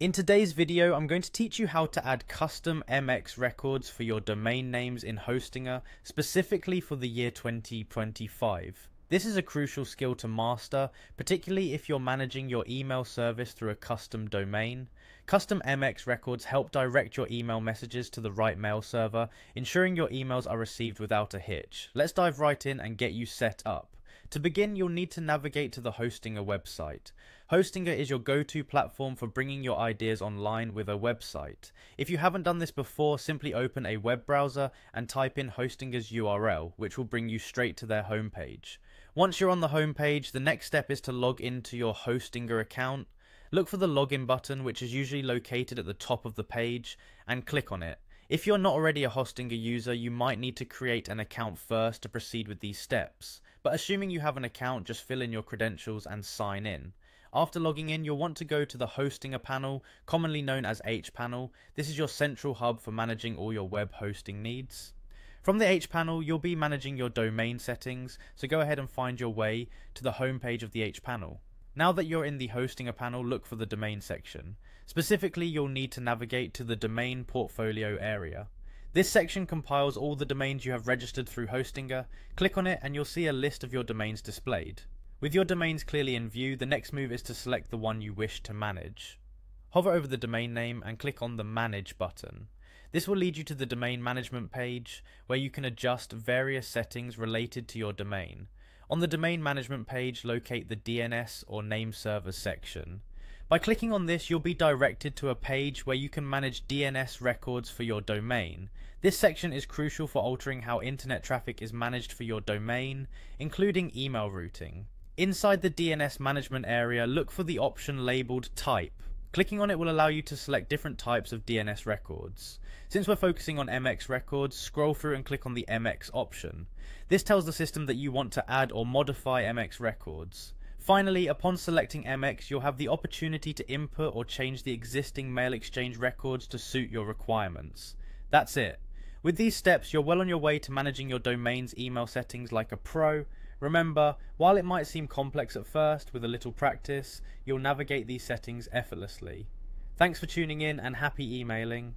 In today's video, I'm going to teach you how to add custom MX records for your domain names in Hostinger, specifically for the year 2025. This is a crucial skill to master, particularly if you're managing your email service through a custom domain. Custom MX records help direct your email messages to the right mail server, ensuring your emails are received without a hitch. Let's dive right in and get you set up. To begin, you'll need to navigate to the Hostinger website. Hostinger is your go-to platform for bringing your ideas online with a website. If you haven't done this before, simply open a web browser and type in Hostinger's URL, which will bring you straight to their homepage. Once you're on the homepage, the next step is to log into your Hostinger account. Look for the login button, which is usually located at the top of the page, and click on it. If you're not already a Hostinger user, you might need to create an account first to proceed with these steps. But assuming you have an account, just fill in your credentials and sign in. After logging in, you'll want to go to the Hostinger panel, commonly known as hPanel. This is your central hub for managing all your web hosting needs. From the hPanel, you'll be managing your domain settings, so go ahead and find your way to the home page of the hPanel. Now that you're in the Hostinger panel, look for the domain section. Specifically, you'll need to navigate to the domain portfolio area. This section compiles all the domains you have registered through Hostinger. Click on it and you'll see a list of your domains displayed. With your domains clearly in view, the next move is to select the one you wish to manage. Hover over the domain name and click on the Manage button. This will lead you to the domain management page, where you can adjust various settings related to your domain. On the domain management page, locate the DNS or name server section. By clicking on this, you'll be directed to a page where you can manage DNS records for your domain. This section is crucial for altering how internet traffic is managed for your domain, including email routing. Inside the DNS management area, look for the option labelled Type. Clicking on it will allow you to select different types of DNS records. Since we're focusing on MX records, scroll through and click on the MX option. This tells the system that you want to add or modify MX records. Finally, upon selecting MX, you'll have the opportunity to input or change the existing mail exchange records to suit your requirements. That's it. With these steps, you're well on your way to managing your domain's email settings like a pro, Remember, while it might seem complex at first, with a little practice, you'll navigate these settings effortlessly. Thanks for tuning in and happy emailing.